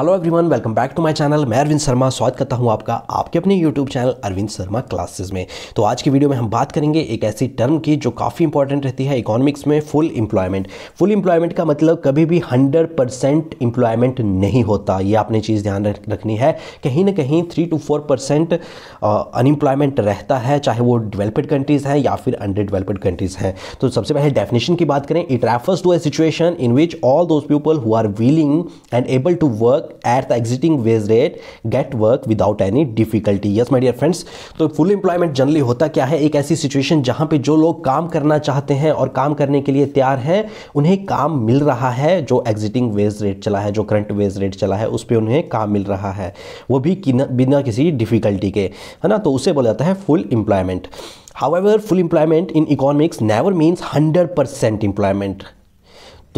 Hello everyone welcome back to my channel मैं अरविंद शर्मा, स्वागत करता हूँ आपका, आपके अपने YouTube channel Arvind Sharma classes में। तो आज की वीडियो में हम बात करेंगे एक ऐसी टर्म की जो काफ़ी इंपॉर्टेंट रहती है इकोनॉमिक्स में फुल एम्प्लॉयमेंट फुल एम्प्लॉयमेंट का मतलब कभी भी हंड्रेड परसेंट एम्प्लॉयमेंट नहीं होता। ये आपने चीज़ ध्यान रखनी है। कहीं ना कहीं three two four percent unemployment रहता है, चाहे वो डेवलप्ड कंट्रीज़ हैं या फिर अंडर डेवलप्ड कंट्रीज़ हैं। तो सबसे पहले डेफिनेशन की बात करें। It refers to a situation in which all those people who are willing and able to work at the existing wage rate get work without any difficulty. Yes my dear friends तो full employment generally होता क्या है? एक ऐसी situation जहाँ पे जो लोग काम करना चाहते हैं और काम करने के लिए तैयार हैं उन्हें काम मिल रहा है जो एग्जिटिंग वेज रेट चला है जो करंट वेज रेट चला है उस पर उन्हें काम मिल रहा है। वो भी बिना किसी डिफिकल्टी के है ना? तो उसे बोला जाता है full employment However, full employment in economics never means 100% employment.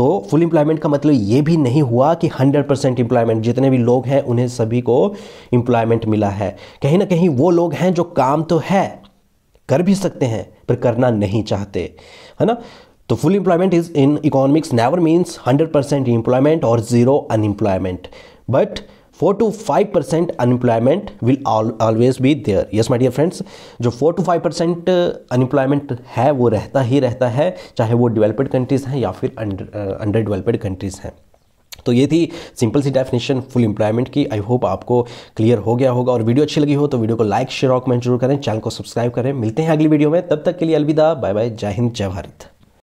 तो फुल एम्प्लॉयमेंट का मतलब ये भी नहीं हुआ कि 100 परसेंट एम्प्लॉयमेंट जितने भी लोग हैं, उन्हें सभी को एम्प्लॉयमेंट मिला है। कहीं ना कहीं वो लोग हैं जो काम तो है, कर भी सकते हैं, पर करना नहीं चाहते, है ना? तो full employment is in economics never means 100 percent employment और zero unemployment but four to five percent unemployment will always be there yes my dear friends जो four to five percent unemployment है, वो रहता ही रहता है, चाहे वो डेवलप्ड कंट्रीज़ हैं या फिर अंडर डेवलप्ड कंट्रीज़ हैं। तो ये थी सिंपल सी डेफिनेशन फुल एम्प्लॉयमेंट की। आई होप आपको क्लियर हो गया होगा। और वीडियो अच्छी लगी हो तो वीडियो को लाइक शेयर और कमेंट ज़रूर करें। चैनल को सब्सक्राइब करें। मिलते हैं अगली वीडियो में। तब तक के लिए अलविदा। बाय बाय जय हिंद, जय भारत।